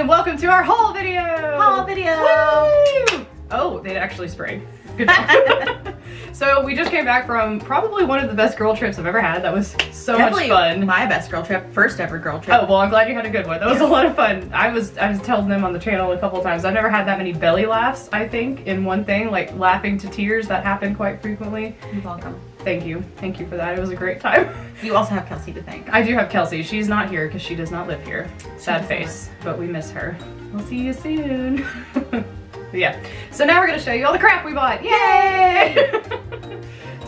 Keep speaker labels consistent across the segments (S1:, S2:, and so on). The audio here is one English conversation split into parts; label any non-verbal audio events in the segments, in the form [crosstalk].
S1: and welcome to our haul video!
S2: Haul video!
S1: Woo! Oh, they actually sprayed. Good job. [laughs] so we just came back from probably one of the best girl trips I've ever had. That was so
S2: Definitely
S1: much fun.
S2: My best girl trip, first ever girl trip.
S1: Oh well, I'm glad you had a good one. That was a lot of fun. I was I was telling them on the channel a couple of times. I've never had that many belly laughs. I think in one thing, like laughing to tears, that happened quite frequently.
S2: You're welcome.
S1: Thank you, thank you for that. It was a great time. [laughs]
S2: You also have Kelsey to thank.
S1: I do have Kelsey. She's not here because she does not live here. Sad face, but we miss her. We'll see you soon. [laughs] yeah. So now we're gonna show you all the crap we bought. Yay! [laughs]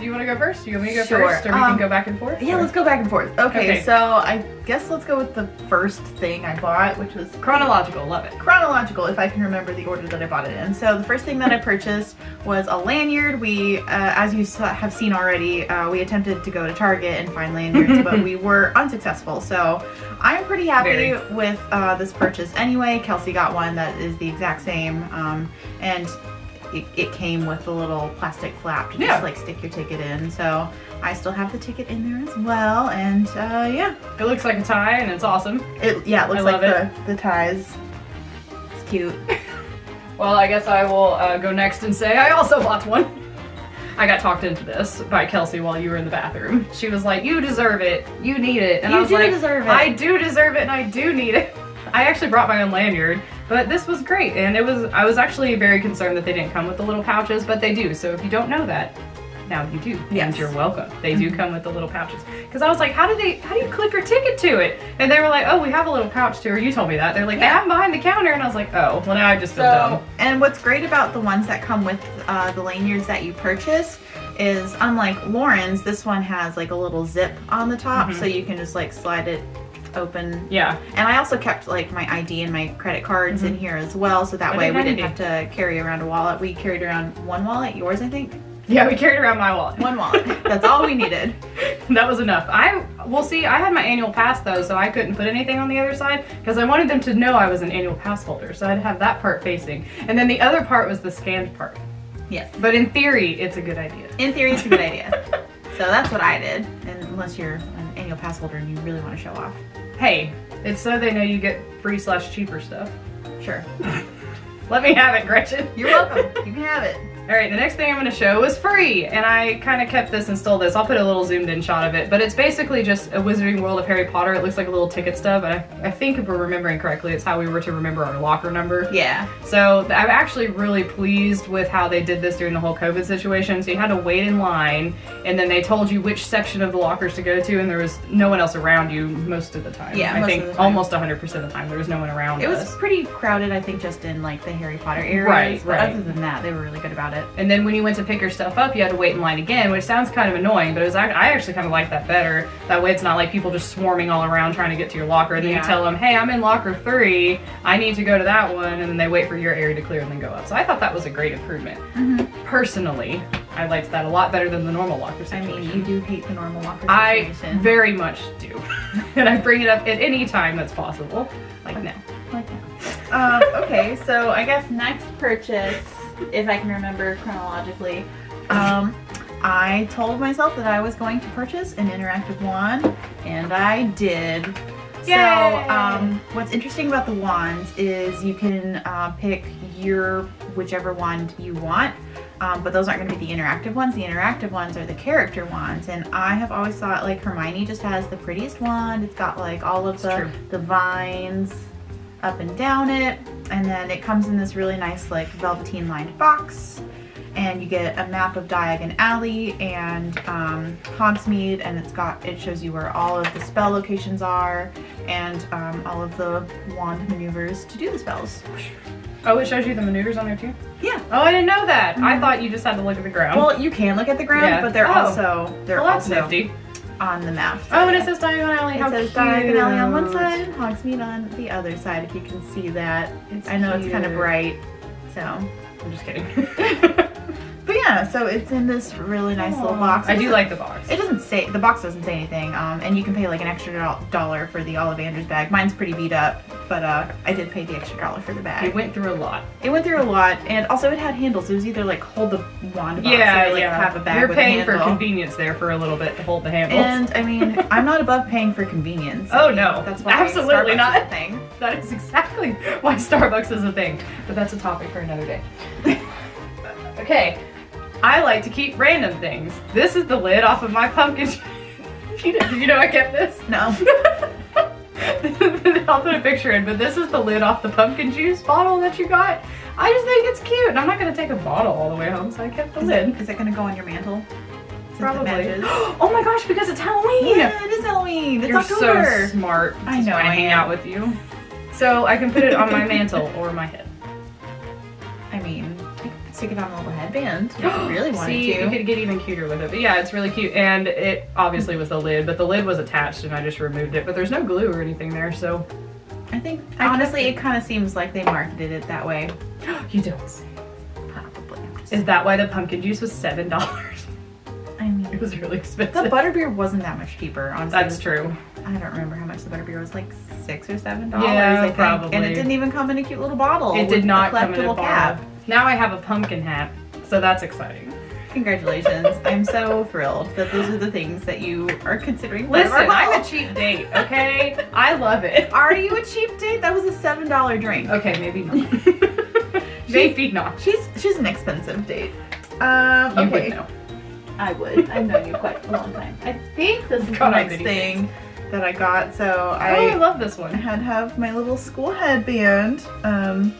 S1: do you want to go first? Do you want me to go
S2: Sure.
S1: first, or we
S2: Um,
S1: can go back and forth?
S2: Yeah,
S1: Or-
S2: let's go back and forth. Okay,
S1: Okay.
S2: so I guess let's go with the first thing I bought, which was
S1: chronological. Love it.
S2: chronological, if I can remember the order that I bought it in. So the first thing that I [laughs] purchased was a lanyard. We, uh, as you have seen already, uh, we attempted to go to Target and find lanyards, but we [laughs] were unsuccessful. So I'm pretty happy
S1: Very.
S2: with uh, this purchase anyway. Kelsey got one that is the exact same, um, and it, it came with a little plastic flap to
S1: Yeah.
S2: just like stick your ticket in. So I still have the ticket in there as well, and uh, yeah,
S1: It looks like a tie, and it's awesome.
S2: it yeah, it looks like the the ties. It's cute. [laughs]
S1: Well, I guess I will uh, go next and say I also bought one. I got talked into this by Kelsey while you were in the bathroom. She was like, "You deserve it. You need it." And
S2: You
S1: I was
S2: do
S1: like,
S2: deserve it.
S1: I do deserve it, and I do need it." [laughs] I actually brought my own lanyard, but this was great, and it was. I was actually very concerned that they didn't come with the little pouches, but they do. So if you don't know that, now you do.
S2: Yes.
S1: And you're welcome. They do come with the little pouches. Because I was like, how do they? How do you clip your ticket to it? And they were like, oh, we have a little pouch too. Or you told me that. They're like,
S2: Yeah.
S1: I'm behind the counter, and I was like, oh, well now I just feel dumb.
S2: So, and what's great about the ones that come with uh, the lanyards that you purchase is unlike Lauren's, this one has like a little zip on the top,
S1: Mhm.
S2: so you can just like slide it open.
S1: Yeah.
S2: And I also kept like my ID and my credit cards in mm-hmm. here as well, so that
S1: Oh,
S2: way we didn't have to carry around a wallet. We carried around one wallet, yours I think,
S1: Yeah, we carried around my wallet.
S2: one wallet. [laughs] That's all we needed. [laughs]
S1: that was enough. I well see, I had my annual pass though, so I couldn't put anything on the other side because I wanted them to know I was an annual pass holder, so I'd have that part facing, and then the other part was the scanned part.
S2: Yes.
S1: But in theory, it's a good idea.
S2: In theory, it's a good [laughs] idea. So that's what I did, and unless you're an annual pass holder and you really want to show off.
S1: Hey, it's so they know you get free slash cheaper stuff.
S2: Sure. [laughs]
S1: Let me have it, Gretchen.
S2: You're welcome. You can have it.
S1: All right, the next thing I'm going to show is free, and I kind of kept this and stole this. I'll put a little zoomed in shot of it, but it's basically just a Wizarding World of Harry Potter. It looks like a little ticket stub, and I, I think if we're remembering correctly, it's how we were to remember our locker number.
S2: Yeah.
S1: So I'm actually really pleased with how they did this during the whole COVID situation. So you had to wait in line, and then they told you which section of the lockers to go to, and there was no one else around you most of the time.
S2: Yeah,
S1: I think
S2: of the time.
S1: almost 100% of the time there was no one around
S2: It was pretty crowded, I think, just in like the Harry Potter areas.
S1: Right,
S2: but
S1: right.
S2: other than that, they were really good about it.
S1: And then when you went to pick your stuff up, you had to wait in line again, which sounds kind of annoying, but it was I actually kind of like that better. That way it's not like people just swarming all around trying to get to your locker. And then
S2: Yeah.
S1: you tell them, hey, I'm in locker three, I need to go to that one, and then they wait for your area to clear and then go up. So I thought that was a great improvement. Personally, I liked that a lot better than the normal locker
S2: I mean, you do hate the normal locker
S1: I very much do. [laughs] and I bring it up at any time that's possible, like now.
S2: like that. Um, okay, so I guess next purchase, if I can remember chronologically, um, I told myself that I was going to purchase an interactive wand, and I did.
S1: Yay!
S2: So, um, what's interesting about the wands is you can uh, pick your whichever wand you want. Um, but those aren't going to be the interactive ones. The interactive ones are the character wands, and I have always thought like Hermione just has the prettiest wand. It's got like all of
S1: It's
S2: the
S1: true.
S2: the vines up and down it, and then it comes in this really nice like velveteen lined box. And you get a map of Diagon Alley and um, Hogsmeade, and it's got it shows you where all of the spell locations are and um, all of the wand maneuvers to do the spells.
S1: Oh, it shows you the maneuvers on there too?
S2: Yeah.
S1: Oh, I didn't know that. I thought you just had to look at the ground.
S2: Well, you can look at the ground,
S1: Yeah.
S2: but they're
S1: Oh.
S2: also they're
S1: well,
S2: also
S1: nifty.
S2: On the map.
S1: Oh, and it says Diagon Alley.
S2: It
S1: How
S2: says
S1: cute.
S2: Diagon Alley on one side and Hogsmeade on the other side. If you can see that,
S1: It's
S2: I know it's kind of bright. So,
S1: I'm just kidding. [laughs]
S2: yeah, so it's in this really nice little box.
S1: I do like the box.
S2: It doesn't say the box doesn't say anything, um, and you can pay like an extra do- dollar for the Ollivanders bag. Mine's pretty beat up, but uh, I did pay the extra dollar for the bag.
S1: It went through a lot.
S2: It went through a lot, and also it had handles. It was either like hold the wand box
S1: Yeah,
S2: or like
S1: yeah.
S2: have a bag
S1: You're paying for convenience there for a little bit to hold the handles.
S2: And I mean, [laughs] I'm not above paying for convenience.
S1: Oh,
S2: I mean,
S1: no.
S2: that's why
S1: Absolutely
S2: Starbucks
S1: not.
S2: Is a thing. [laughs]
S1: that is exactly why Starbucks is a thing. But that's a topic for another day. [laughs] okay. I like to keep random things. This is the lid off of my pumpkin. [laughs] you, know, you know I kept this?
S2: No. [laughs]
S1: I'll put a picture in, but this is the lid off the pumpkin juice bottle that you got. I just think it's cute, and I'm not gonna take a bottle all the way home, so I kept the
S2: Is
S1: lid.
S2: it, is it gonna go on your mantle?
S1: Probably. [gasps] oh my gosh, because it's Halloween!
S2: Yeah, it is Halloween. It's
S1: You're
S2: October.
S1: so smart.
S2: I know I
S1: hang out with you. So I can put it on my [laughs] mantle or my head.
S2: Stick it on a little headband you [gasps] really wanted
S1: See,
S2: to.
S1: you could get even cuter with it. But yeah, it's really cute. And it obviously was the lid, but the lid was attached and I just removed it. But there's no glue or anything there, so
S2: I think
S1: I
S2: honestly, it kind of seems like they marketed it that way. [gasps]
S1: you don't say.
S2: Probably.
S1: Is that why the pumpkin juice was seven dollars?
S2: I mean,
S1: It was really expensive.
S2: the butterbeer wasn't that much cheaper. Honestly,
S1: That's true.
S2: I don't remember how much the butterbeer was. Like six or seven dollars.
S1: Yeah,
S2: I think.
S1: probably.
S2: And it didn't even come in a cute little bottle.
S1: It did not come in a bottle.
S2: cap.
S1: Now I have a pumpkin hat, so that's exciting.
S2: Congratulations! [laughs] I'm so thrilled that those are the things that you are considering.
S1: Listen, I'm a cheap date, okay? [laughs] I love it.
S2: Are you a cheap date? That was a seven dollar drink.
S1: Okay, maybe not. [laughs] maybe not.
S2: She's she's an expensive date. Um,
S1: You
S2: okay.
S1: would know.
S2: I would. I've known you quite a long time. I think this is the
S1: God, I
S2: next thing that I got. So I,
S1: oh, I
S2: I
S1: love this one.
S2: I had have my little school headband. Um,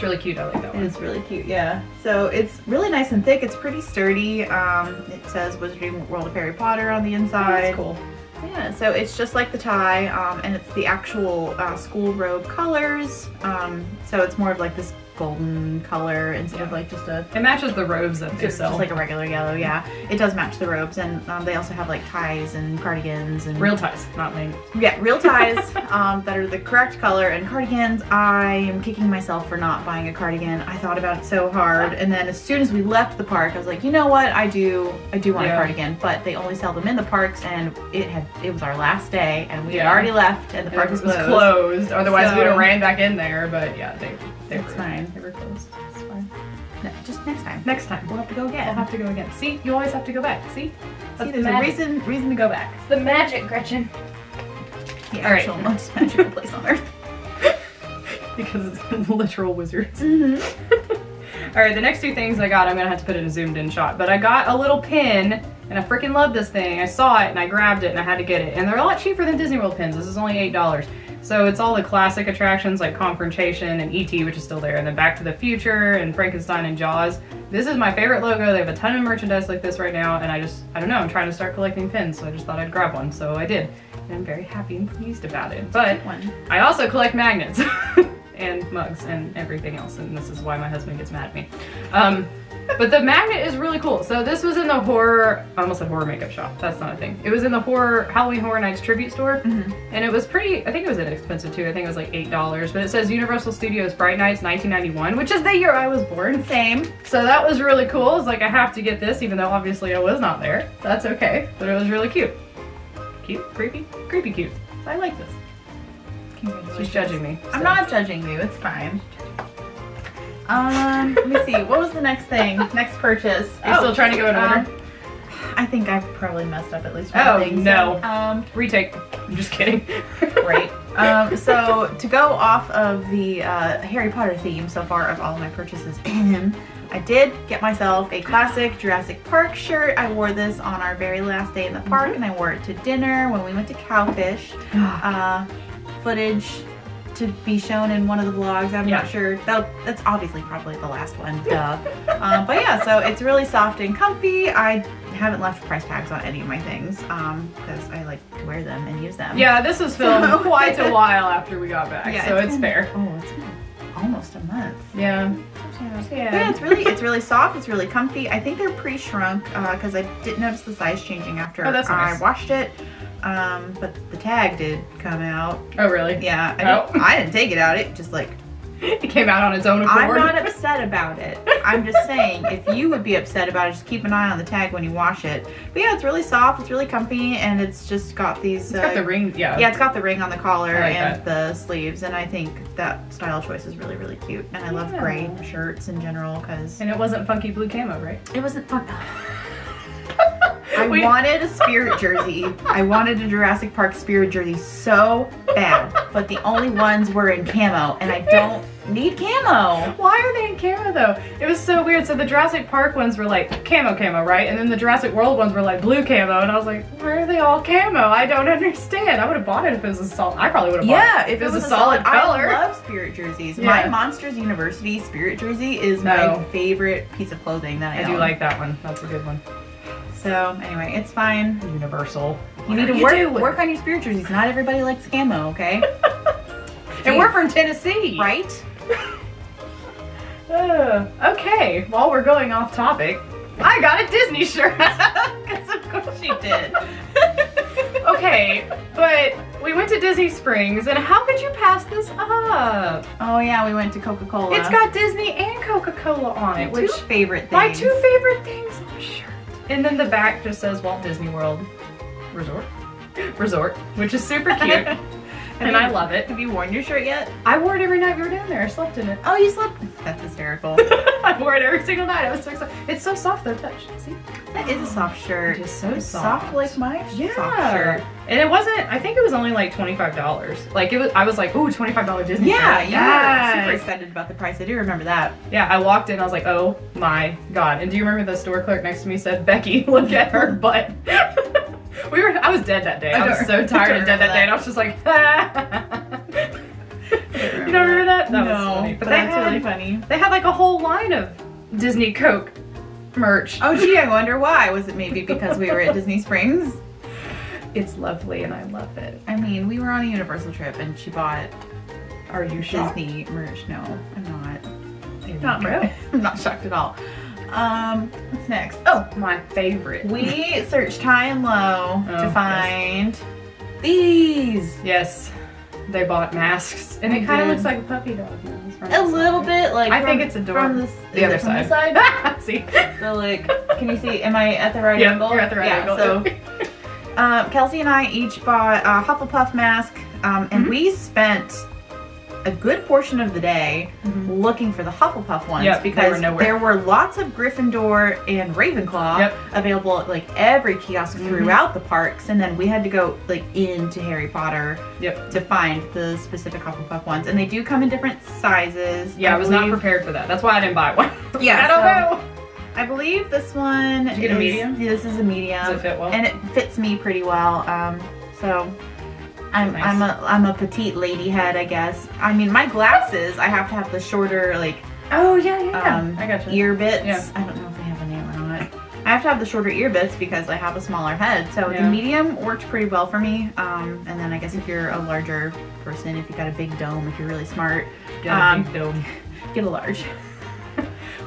S1: It's really cute. I like that
S2: it
S1: one.
S2: is really cute, yeah. So it's really nice and thick. It's pretty sturdy. Um, it says Wizarding World of Harry Potter on the inside.
S1: That's cool.
S2: Yeah, so it's just like the tie, um, and it's the actual uh, school robe colors. Um, so it's more of like this golden color instead of like just a
S1: It matches the robes that they
S2: just,
S1: sell.
S2: just like a regular yellow. Yeah, it does match the robes, and um, they also have like ties and cardigans and
S1: Real ties, not like
S2: yeah, real [laughs] ties um, that are the correct color and cardigans. I am kicking myself for not buying a cardigan. I thought about it so hard, and then as soon as we left the park, I was like, you know what? I do, I do want
S1: Yeah.
S2: a cardigan, but they only sell them in the parks, and it had, it was our last day, and we
S1: Yeah.
S2: had already left, and the park was
S1: was
S2: closed.
S1: closed. Otherwise,
S2: So-
S1: we'd have ran back in there. But yeah, they they
S2: It's
S1: were
S2: fine.
S1: They were closed. It's fine.
S2: No, just next time.
S1: Next time
S2: We'll have to go again.
S1: we'll have to go again. See, you always have to go back. See,
S2: See, there's a reason, reason to go back.
S1: It's the magic, Gretchen.
S2: The
S1: All right.
S2: actual most [laughs] magical place on earth. [laughs]
S1: because it's literal wizards.
S2: Mm-hmm. [laughs]
S1: All right, the next two things I got, I'm gonna have to put in a zoomed in shot. But I got a little pin, and I freaking love this thing. I saw it and I grabbed it and I had to get it. And they're a lot cheaper than Disney World pins. This is only eight dollars. So it's all the classic attractions like Kongfrontation and ET, which is still there, and then Back to the Future and Frankenstein and Jaws. This is my favorite logo. They have a ton of merchandise like this right now, and I just, I don't know, I'm trying to start collecting pins, so I just thought I'd grab one. So I did, and I'm very happy and pleased about it. But. I also collect magnets [laughs] and mugs and everything else, and this is why my husband gets mad at me. Um, but the magnet is really cool. So this was in the horror, I almost said horror makeup shop. That's not a thing. It was in the horror Halloween Horror Nights tribute store,
S2: Mhm.
S1: and it was pretty. I think it was inexpensive too. I think it was like eight dollars. But it says Universal Studios Fright Nights 1991, which is the year I was born.
S2: Same.
S1: So that was really cool. It's like I have to get this, even though obviously I was not there. That's okay, but it was really cute. Cute, creepy, creepy, cute. So I like this. She's judging me.
S2: I'm not judging you. It's fine. Um, let me see. What was the next thing? Next purchase.
S1: Are you still trying to go in order?
S2: um, I think I've probably messed up at least one
S1: Oh,
S2: thing. so,
S1: no.
S2: um,
S1: Retake. I'm just kidding. [laughs]
S2: great. Um, so to go off of the uh, Harry Potter theme so far of all of my purchases, I did get myself a classic Jurassic Park shirt. I wore this on our very last day in the park, and I wore it to dinner when we went to Cowfish. [gasps] uh, footage to be shown in one of the vlogs. I'm
S1: Yeah.
S2: not sure. That, that's obviously probably the last one. Duh. [laughs] um, but yeah, so it's really soft and comfy. I haven't left price tags on any of my things because I like to wear them and use them.
S1: yeah, this was filmed
S2: So-
S1: quite a [laughs] while after we got back,
S2: Yeah,
S1: so it's,
S2: been-
S1: fair.
S2: Oh, it's been almost a month.
S1: Yeah.
S2: Yeah.
S1: Yeah.
S2: It's really it's really soft. It's really comfy. I think they're pre-shrunk because I didn't notice the size changing after
S1: Oh, that's
S2: I
S1: nice.
S2: washed it. Um, but the tag did come out.
S1: Oh, really?
S2: Yeah, I,
S1: Oh.
S2: didn't, I didn't take it out. It just like [laughs]
S1: it came out on its own accord.
S2: I'm not upset about it. I'm just saying, if you would be upset about it, just keep an eye on the tag when you wash it. But yeah, it's really soft, it's really comfy, and it's just got these.
S1: It's got the ring, yeah.
S2: Yeah, it's got the ring on the collar
S1: like
S2: and the sleeves, and I think that style choice is really, really cute. And I love gray shirts in general because
S1: And it wasn't funky blue camo, right?
S2: it wasn't fun. [laughs] I
S1: We-
S2: wanted a spirit jersey. [laughs] I wanted a Jurassic Park spirit jersey so bad, but the only ones were in camo, and I don't need camo.
S1: Why are they in camo though? It was so weird. So the Jurassic Park ones were like camo camo, right? And then the Jurassic World ones were like blue camo, and I was like, why are they all camo? I don't understand. I would have bought it if it was a solid. I probably would have bought
S2: Yeah,
S1: it
S2: if it was,
S1: a solid, color.
S2: I love spirit jerseys.
S1: Yeah.
S2: My Monsters University spirit jersey is
S1: No.
S2: my favorite piece of clothing that I,
S1: I do like that one. That's a good one.
S2: So anyway, it's fine.
S1: Universal.
S2: You need to work work on your spirit jerseys. Not everybody likes camo, okay? [laughs]
S1: And we're from Tennessee,
S2: right? [laughs]
S1: Uh, okay, while we're going off topic, I got a Disney shirt. [laughs] Because of course you did. okay, but we went to Disney Springs, and how could you pass this up?
S2: Oh yeah, we went to Coca Cola.
S1: It's got Disney and Coca Cola on it,
S2: two
S1: which
S2: favorite things.
S1: my two favorite things on a shirt. And then the back just says Walt Disney World Resort. Resort, which is super cute, [laughs] and I love it.
S2: Have you worn your shirt yet?
S1: I wore it every night we were down there. I slept in it.
S2: Oh, you slept. That's hysterical. [laughs]
S1: I wore it every single night. I was so excited. It's so soft though, touch. See?
S2: that is a soft shirt.
S1: It is so
S2: It's
S1: soft.
S2: soft like my
S1: Yeah.
S2: soft shirt.
S1: And it wasn't, I think it was only like $25. Like it was, I was like, ooh, $25 Disney
S2: Yeah,
S1: shirt.
S2: were super excited about the price. I do remember that.
S1: Yeah, I walked in, I was like, oh my God. And do you remember the store clerk next to me said, Becky, [laughs] look at her butt. [laughs] we were, I was dead that day.
S2: I
S1: I, was so tired and dead that
S2: remember
S1: day. And I was just like, [laughs] you don't remember that? That
S2: no,
S1: was funny.
S2: but that's
S1: had,
S2: really funny.
S1: They had like a whole line of Disney Coke merch.
S2: Oh gee, I wonder why. Was it maybe because we were at Disney Springs? [laughs]
S1: It's lovely and I love it.
S2: I mean, we were on a Universal trip and she bought
S1: Are you shocked?
S2: Disney merch. No, I'm not. Not [laughs] really. I'm not shocked at all. Um, what's next?
S1: Oh, my favorite.
S2: We searched high and low
S1: Oh,
S2: to
S1: yes.
S2: find these.
S1: Yes, they bought masks, and it kind of looks like a puppy dog. nose
S2: A little bit like
S1: I think
S2: from-
S1: it's adorable.
S2: From this,
S1: The other side.
S2: side? [laughs]
S1: See?
S2: So like, can you see? Am I at the right
S1: Yeah,
S2: angle?
S1: you're at the right
S2: yeah,
S1: angle.
S2: So, [laughs] um, Kelsey and I each bought a Hufflepuff mask, um, and
S1: Mhm.
S2: we spent a good portion of the day
S1: Mhm.
S2: looking for the Hufflepuff ones
S1: Yep,
S2: because
S1: were
S2: there were lots of Gryffindor and Ravenclaw
S1: Yep.
S2: available at like every kiosk
S1: Mhm.
S2: throughout the parks, and then we had to go like into Harry Potter
S1: Yep.
S2: to find the specific Hufflepuff ones, and they do come in different sizes.
S1: Yeah, I was not prepared for that. That's why I didn't buy one. [laughs]
S2: Yeah,
S1: I don't
S2: so-
S1: know.
S2: I believe this one.
S1: Did you get a medium?
S2: This is a medium.
S1: Does it fit well?
S2: And it fits me pretty well. Um, so I'm
S1: Nice.
S2: I'm a I'm a petite lady head, I guess. I mean, my glasses, I have to have the shorter like
S1: oh yeah, yeah.
S2: um,
S1: I got you.
S2: ear bits.
S1: Yeah.
S2: I don't know if they have a name or not. I have to have the shorter ear bits because I have a smaller head. So the medium worked pretty well for me. Um, and then I guess if you're a larger person, if you got a big dome, if you're really smart, um,
S1: big dome. [laughs]
S2: get a large.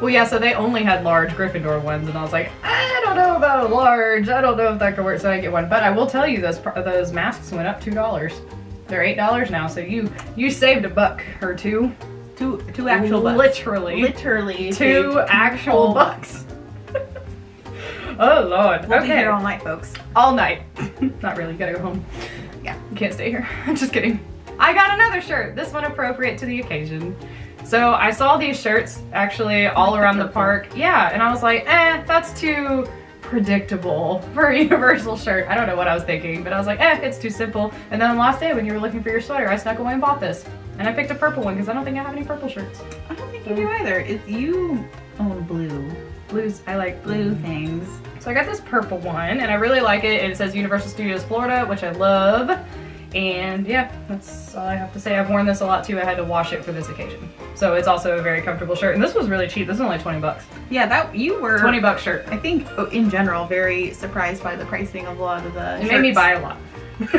S1: Well, yeah. So they only had large Gryffindor ones, and I was like, I don't know about a large. I don't know if that could work. So I get one. But I will tell you, those those masks went up two dollars. They're eight dollars now. So you you saved a buck or two.
S2: Two two actual bucks.
S1: Literally.
S2: Literally
S1: two actual
S2: whole [laughs]
S1: bucks. [laughs] oh lord.
S2: We'll be
S1: okay.
S2: here all night, folks.
S1: all night. [laughs] Not really. Gotta go home.
S2: Yeah.
S1: You can't stay here. I'm just kidding. I got another shirt. This one appropriate to the occasion. So I saw these shirts actually all around the park. Yeah, and I was like, eh, that's too predictable [laughs] for a universal shirt. I don't know what I was thinking, but I was like, eh, it's too simple. And then on the last day when you were looking for your sweater, I snuck away and bought this. And I picked a purple one because I don't think I have any purple shirts.
S2: I don't think you do either. It's you own blue.
S1: Blues, I like
S2: Blue things.
S1: So I got this purple one, and I really like it. And it says Universal Studios Florida, which I love. And yeah, that's all I have to say. I've worn this a lot too. I had to wash it for this occasion. So it's also a very comfortable shirt. And this was really cheap. This is only 20 bucks.
S2: Yeah, that you were
S1: 20 bucks shirt.
S2: I think oh, in general very surprised by the pricing of a lot of the
S1: It made me buy a lot. [laughs]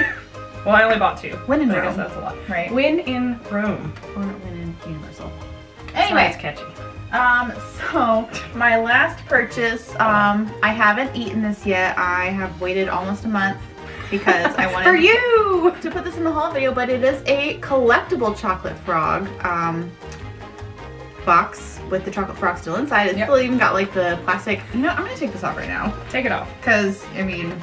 S1: well, I only bought two.
S2: When in
S1: but I guess
S2: Rome.
S1: that's a lot.
S2: right.
S1: When in Rome.
S2: Or when in Universal.
S1: Sounds
S2: It's
S1: catchy.
S2: um, so my last purchase, um, I haven't eaten this yet. I have waited almost a month because I [laughs] wanted
S1: For you!
S2: to put this in the haul video, but it is a collectible chocolate frog. Um, box with the chocolate frog still inside. It's
S1: Yep.
S2: still even got like the plastic. You know, I'm gonna take this off right now
S1: Take it off.
S2: because I mean,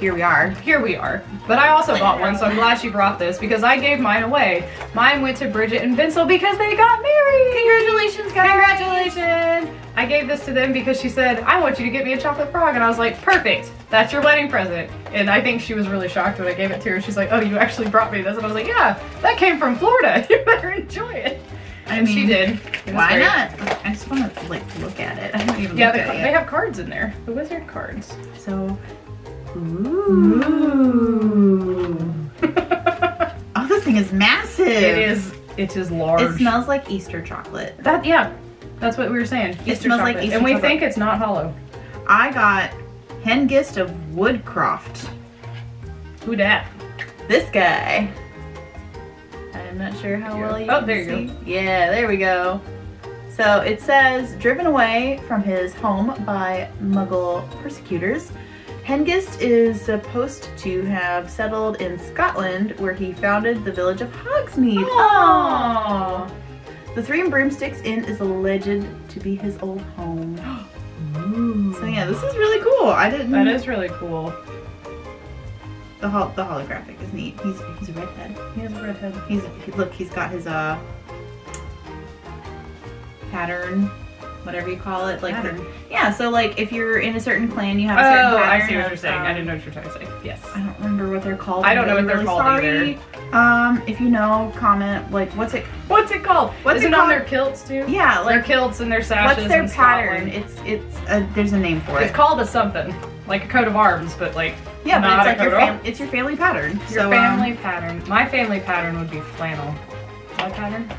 S2: here we are.
S1: Here we are. But I also bought one, so I'm glad she brought this because I gave mine away. Mine went to Bridget and Vincel because they got married.
S2: Congratulations, guys!
S1: Congratulations! I gave this to them because she said, I want you to get me a chocolate frog. And I was like, perfect. That's your wedding present. And I think she was really shocked when I gave it to her. She's like, oh, you actually brought me this. And I was like, yeah, that came from Florida. [laughs] You better enjoy it.
S2: I
S1: And she did.
S2: Why
S1: great.
S2: not? I just want to like look at it. I haven't even
S1: Yeah, the,
S2: at it
S1: they have cards in there. The wizard cards.
S2: So, ooh. Oh, this thing is massive.
S1: It is. It is large.
S2: It smells like Easter chocolate.
S1: That yeah, that's what we were saying.
S2: It smells like
S1: chocolate.
S2: Easter
S1: and we
S2: chocolate.
S1: think it's not hollow.
S2: I got Hengist of Woodcroft.
S1: Who dat?
S2: This guy. I'm not sure how well you
S1: Oh, there you
S2: see. Yeah, there we go. So it says, driven away from his home by Muggle persecutors, Hengist is supposed to have settled in Scotland where he founded the village of Hogsmeade.
S1: Aww.
S2: The Three and Broomsticks Inn is alleged to be his old home. [gasps] So yeah, this is really cool. I didn't.
S1: That is really cool.
S2: the hol- the holographic is neat. He's he's a redhead.
S1: He has a red head.
S2: He's he, look. He's got his uh pattern, whatever you call it. Like the- yeah. So like if you're in a certain clan, you
S1: Oh,
S2: have a certain pattern.
S1: I see what
S2: of,
S1: you're saying. I
S2: um,
S1: didn't know what you're trying to say. Yes.
S2: I don't remember what they're called.
S1: I don't know what they're
S2: really
S1: called
S2: sorry. Um, if you know, comment. Like, what's it?
S1: What's it called?
S2: What's
S1: Is
S2: it
S1: it on their kilts too?
S2: Yeah, like their
S1: kilts and their sashes.
S2: what's their pattern? It's it's uh, there's a name for it.
S1: It's called a something, like a coat of arms, but like
S2: yeah, but it's like your fam- it's your family pattern.
S1: Your
S2: so, um,
S1: family pattern. My family pattern would be flannel. My pattern?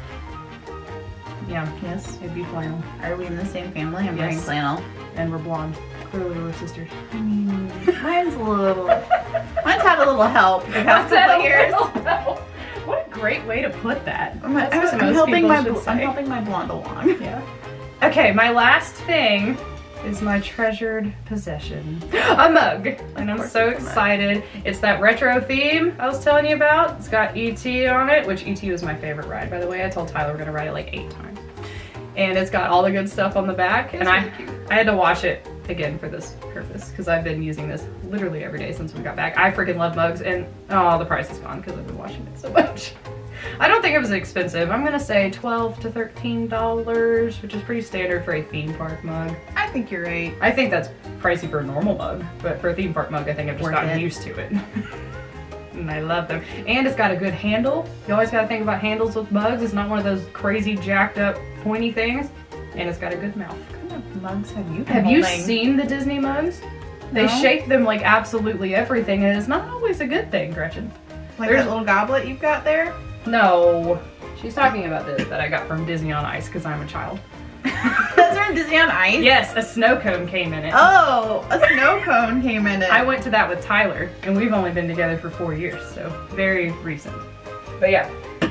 S1: Yeah,
S2: yes.
S1: it'd be flannel.
S2: Are we in the same family? I'm
S1: Yes.
S2: wearing flannel.
S1: And we're blonde. Clearly we're sisters.
S2: I mean, mine's a little. [laughs] Mine's had a little help the past couple years. [laughs]
S1: What a great way to put that.
S2: I'm,
S1: That's
S2: I'm, I'm helping my I'm helping my blonde along.
S1: Yeah. Okay, my last thing is my treasured possession. [gasps] A mug. And I'm so
S2: it's
S1: excited. It's that retro theme I was telling you about. It's got ET on it, which ET was my favorite ride, by the way. I told Tyler we're gonna ride it like eight times. And it's got all the good stuff on the back. and I, I had to wash it again for this purpose because I've been using this literally every day since we got back. I freaking love mugs and oh, the price is gone because I've been washing it so [laughs] much. I don't think it was expensive. I'm gonna say 12 to 13 dollars, which is pretty standard for a theme park mug.
S2: I think you're right.
S1: I think that's pricey for a normal mug, but for a theme park mug, I think I've just
S2: Worth
S1: gotten
S2: it.
S1: used to it. [laughs] and I love them. And it's got a good handle. You always gotta think about handles with mugs. It's not one of those crazy jacked up pointy things. And it's got a good mouth.
S2: What kind of mugs have you been
S1: Have you seen the Disney mugs? They
S2: No.
S1: shape them like absolutely everything, and it's not always a good thing, Gretchen.
S2: like
S1: there's-
S2: that little goblet you've got there?
S1: No. She's talking about this that I got from Disney on Ice because I'm a child. [laughs]
S2: Are in Disney on Ice.
S1: Yes, a snow cone came in it.
S2: Oh, a snow cone came in it.
S1: I went to that with Tyler, and we've only been together for four years, so very recent. But yeah,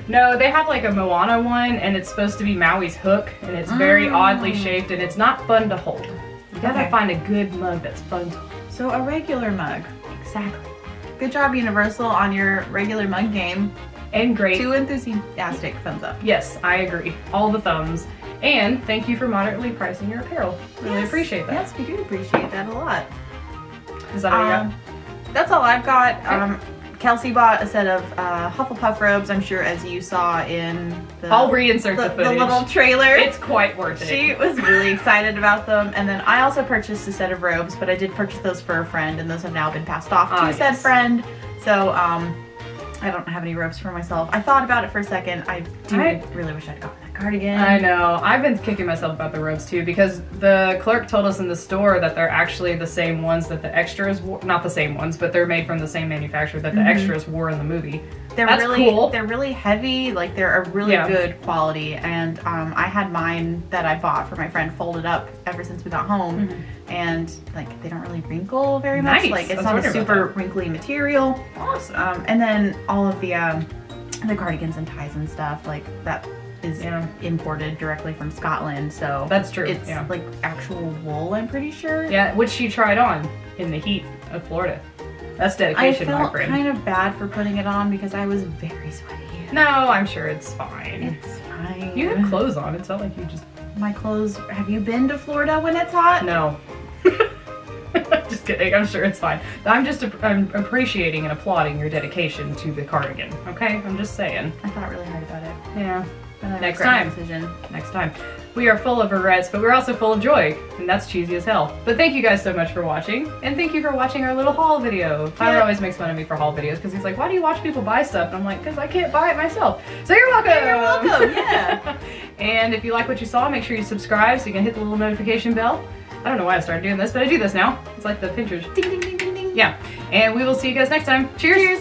S1: no, they have like a Moana one, and it's supposed to be Maui's hook, and it's very
S2: Mm.
S1: oddly shaped, and it's not fun to hold. You gotta
S2: Okay.
S1: find a good mug that's fun to hold.
S2: so a regular mug.
S1: Exactly.
S2: Good job, Universal, on your regular mug game.
S1: And great.
S2: Two enthusiastic thumbs up.
S1: Yes, I agree. All the thumbs. And thank you for moderately pricing your apparel. Really
S2: Yes.
S1: appreciate that.
S2: Yes, we do appreciate that a lot.
S1: Is that all?
S2: Um, that's all I've got. Um, Kelsey bought a set of uh, Hufflepuff robes. I'm sure, as you saw in the,
S1: I'll reinsert the,
S2: the, the little trailer.
S1: it's quite worth it.
S2: she was really excited about them. And then I also purchased a set of robes, but I did purchase those for a friend, and those have now been passed off to
S1: Ah,
S2: said
S1: yes.
S2: friend. So um, I don't have any robes for myself. I thought about it for a second. I do
S1: I-
S2: really wish I'd gotten that cardigan.
S1: I know. I've been kicking myself about the robes too because the clerk told us in the store that they're actually the same ones that the extras wore. Not the same ones, but they're made from the same manufacturer that the
S2: Mhm.
S1: extras wore in the movie.
S2: They're
S1: That's
S2: really
S1: cool.
S2: they're really heavy, like they're a really
S1: Yeah.
S2: good quality. And um, I had mine that I bought for my friend folded up ever since we got home, and like they don't really wrinkle very much.
S1: Nice.
S2: Like it's not a super wrinkly material.
S1: Awesome.
S2: Um, and then all of the um, the cardigans and ties and stuff like that is
S1: Yeah.
S2: imported directly from Scotland. So
S1: That's true.
S2: it's
S1: yeah.
S2: like actual wool. I'm pretty sure.
S1: Yeah, which she tried on in the heat of Florida. That's
S2: I
S1: dedication, my
S2: felt
S1: friend.
S2: kind of bad for putting it on because I was very sweaty.
S1: No, I'm sure it's fine.
S2: It's fine.
S1: You have clothes on. It's not like you just
S2: My clothes. Have you been to Florida when it's hot?
S1: no. [laughs] just kidding. I'm sure it's fine. I'm just I'm appreciating and applauding your dedication to the cardigan. Okay, I'm just saying.
S2: I thought really hard about it.
S1: Yeah.
S2: But I
S1: Next time.
S2: Decision.
S1: Next time. We are full of regrets, but we're also full of joy, and that's cheesy as hell. But thank you guys so much for watching, and thank you for watching our little haul video. Tyler
S2: Yeah.
S1: always makes fun of me for haul videos because he's like, "Why do you watch people buy stuff?" And I'm like, "Cause I can't buy it myself." So you're welcome.
S2: You're welcome, yeah. [laughs]
S1: and if you like what you saw, make sure you subscribe so you can hit the little notification bell. I don't know why I started doing this, but I do this now. It's like the Pinterest.
S2: Ding ding ding ding ding.
S1: Yeah. And we will see you guys next time. Cheers.
S2: Cheers.